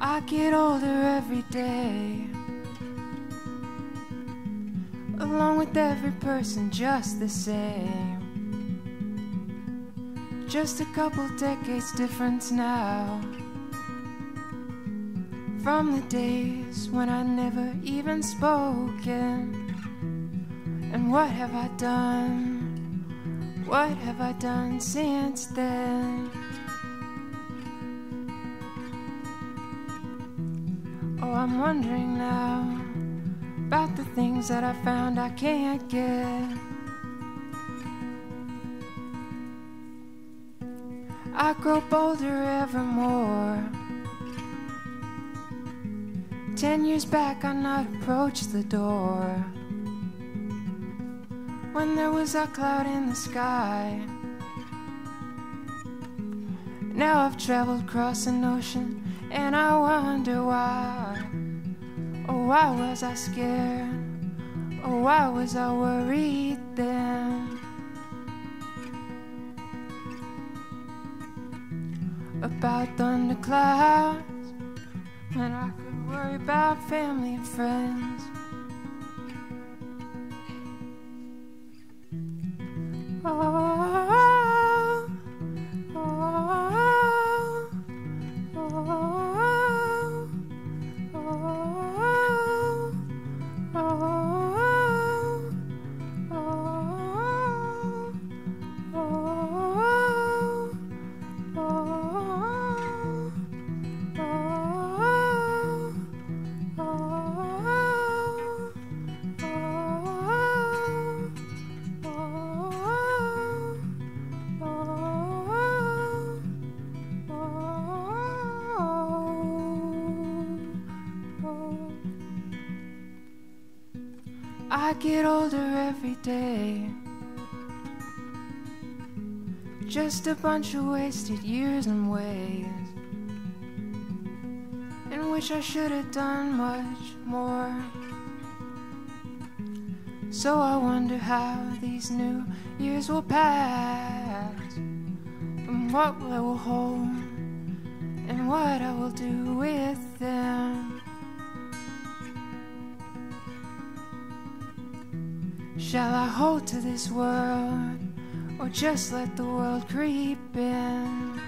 I get older every day. Along with every person, just the same. Just a couple decades difference now. From the days when I never even spoken. And what have I done? What have I done since then? Oh, I'm wondering now about the things that I found I can't get. I grow bolder evermore. Ten years back, I not approached the door when there was a cloud in the sky. Now I've traveled across an ocean and I wonder why. Oh, why was I scared? Oh, why was I worried then? About thunderclouds when I could worry about family and friends. Oh, I get older every day. Just a bunch of wasted years and ways. And wish I should have done much more. So I wonder how these new years will pass. And what I will hold. And what I will do with them. Shall I hold to this world or just let the world creep in?